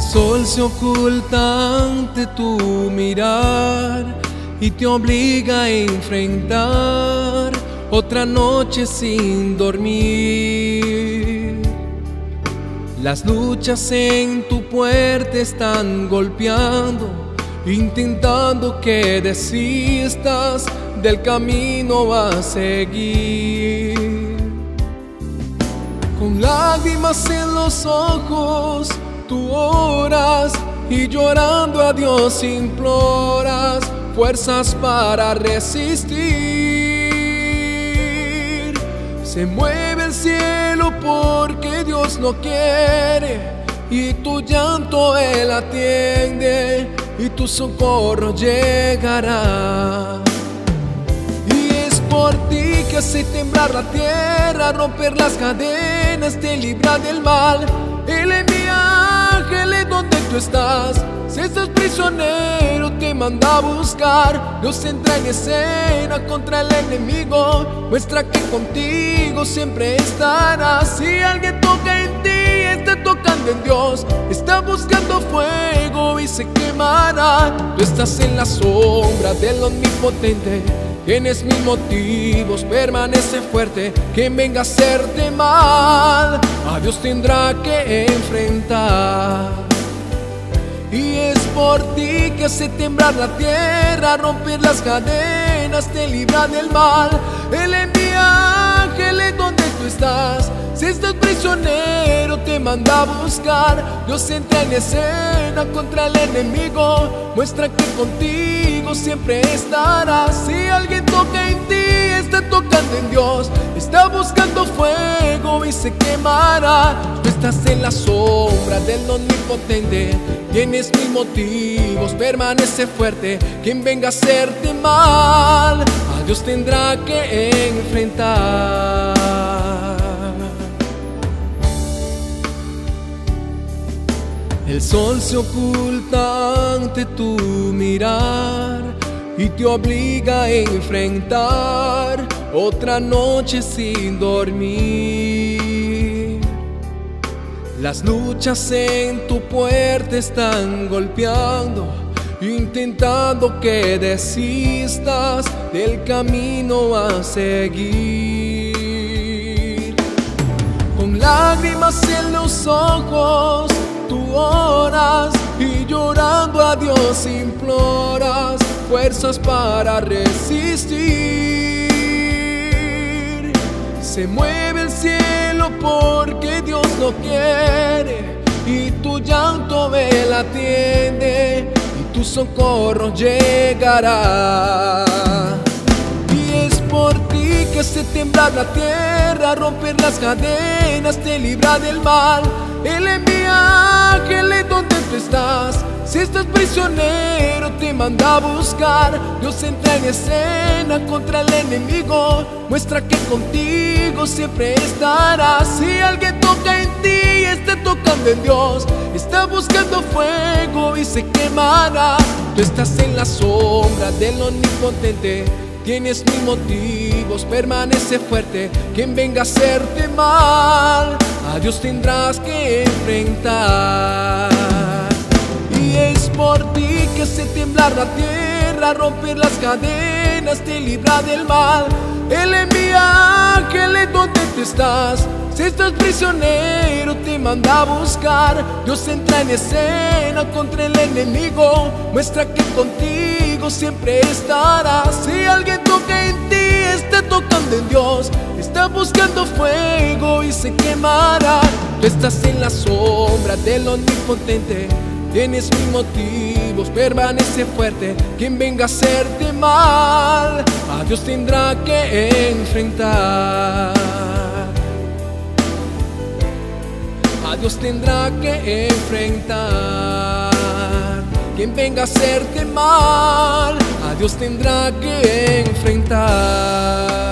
El sol se oculta ante tu mirar y te obliga a enfrentar otra noche sin dormir. Las luchas en tu puerta están golpeando, intentando que desistas del camino a seguir. Con lágrimas en los ojos, tú oras y llorando a Dios imploras fuerzas para resistir. Se mueve el cielo porque Dios no quiere y tu llanto Él atiende y tu socorro llegará. Y es por ti que hace temblar la tierra, romper las cadenas, te libra del mal. Él es mi ángel, es donde tú estás. Si estás prisionero, te manda a buscar. Dios entra en escena contra el enemigo. Muestra que contigo siempre estará. Si alguien toca en ti, está tocando en Dios. Está buscando fuego y se quemará. Tú estás en la sombra del omnipotente. Tienes mil motivos, permanece fuerte. Quien venga a hacerte mal, a Dios tendrá que enfrentar. Y es por ti que hace temblar la tierra, romper las cadenas, te libra del mal. Él envía ángeles donde tú estás. Si estás prisionero, te manda a buscar. Dios entra en escena contra el enemigo. Muestra que contigo siempre estará. Si alguien toca en ti, está tocando en Dios. Está buscando fuego y se quemará. Tú estás en la sombra del omnipotente. Tienes mil motivos, permanece fuerte. Quien venga a hacerte mal, a Dios tendrá que enfrentar. El sol se oculta ante tu mirar y te obliga a enfrentar otra noche sin dormir. Las luchas en tu puerta están golpeando, intentando que desistas del camino a seguir. Con lágrimas en los ojos, y llorando a Dios imploras fuerzas para resistir. Se mueve el cielo porque Dios lo quiere y tu llanto Él atiende y tu socorro llegará. Hace temblar la tierra, romper las cadenas, te libra del mal. Él envía ángeles donde tú estás. Si estás prisionero, te manda a buscar. Dios entra en escena contra el enemigo. Muestra que contigo siempre estará. Si alguien toca en ti, está tocando en Dios. Está buscando fuego y se quemará. Tú estás en la sombra del omnipotente. Tienes mil motivos, permanece fuerte. Quien venga a hacerte mal, a Dios tendrás que enfrentar. Y es por ti que hace temblar la tierra, romper las cadenas, te libra del mal. Él envía ángeles donde tú estás. Si estás prisionero, te manda a buscar. Dios entra en escena contra el enemigo. Muestra que contigo siempre estará. En Dios. Está buscando fuego y se quemará. Tú estás en la sombra del omnipotente. Tienes mil motivos, permanece fuerte. Quien venga a hacerte mal, a Dios tendrá que enfrentar. A Dios tendrá que enfrentar. Quien venga a hacerte mal, a Dios tendrá que enfrentar.